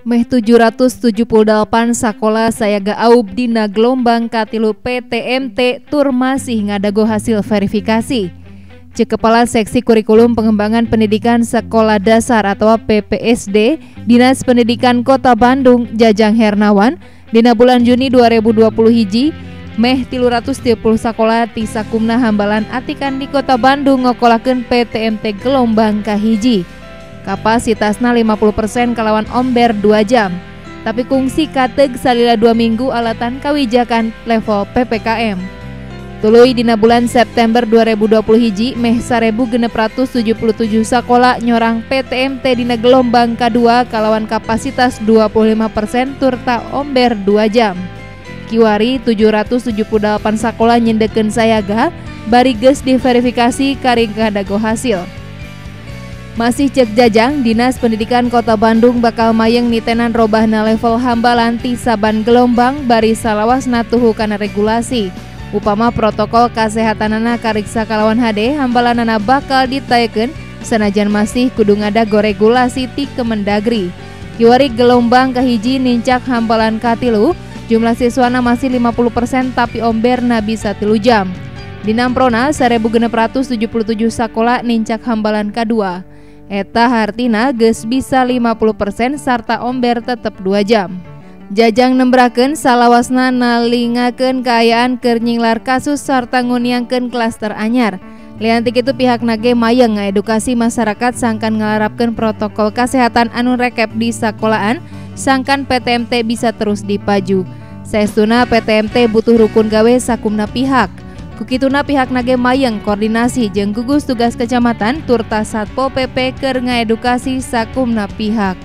Meh 778 sekolah sayaga aub dina gelombang katilu PTMT tur masih ngadago hasil verifikasi. Cek Kepala Seksi Kurikulum Pengembangan Pendidikan Sekolah Dasar atau PPSD Dinas Pendidikan Kota Bandung Jajang Hernawan dina bulan Juni 2020 hiji Meh 330 sekolah ti sakumna hambalan atikan di Kota Bandung ngokolakeun PTMT gelombang kahiji. Kapasitasnya 50% kalawan omber 2 jam. Tapi kungsi kateg salila 2 minggu alatan kawijakan level PPKM. Tului dina bulan September 2020 hiji meh sarebu genep ratus 77 sekolah nyorang PTMT dina gelombang kedua kalawan kapasitas 25% turta omber 2 jam. Kiwari 778 sekolah nyendeken sayaga bari geus diverifikasi karing kadago hasil. Masih cek jajang, Dinas Pendidikan Kota Bandung bakal mayeng nitenan robahna level hambalan ti saban gelombang bari salawas natuhu kana regulasi. Upama protokol kesehatanana kariksa kalawan HD hambalanana bakal ditayakeun sanajan masih kudu ngadago regulasi ti Kemendagri. Kiwari gelombang kahiji nincak hambalan katilu, jumlah siswana masih 50% tapi omberna bisa tilu jam. Di Namprona, 1677 sekolah nincak hambalan kedua. Eta hartina ges bisa 50% sarta omber tetep 2 jam. Jajang nembraken salawasna nalingaken kaayaan kernyinglar kasus sarta nguniangkeun klaster anyar. Liantik itu pihak nage mayang edukasi masyarakat sangkan ngelarapkan protokol kesehatan anu rekep di sekolahan sangkan PTMT bisa terus dipaju. Saestuna PTMT butuh rukun gawe sakumna pihak. Kukituna pihak nage mayeng koordinasi jeng gugus tugas kecamatan turta Satpol PP keur ngaedukasi sakumna pihak.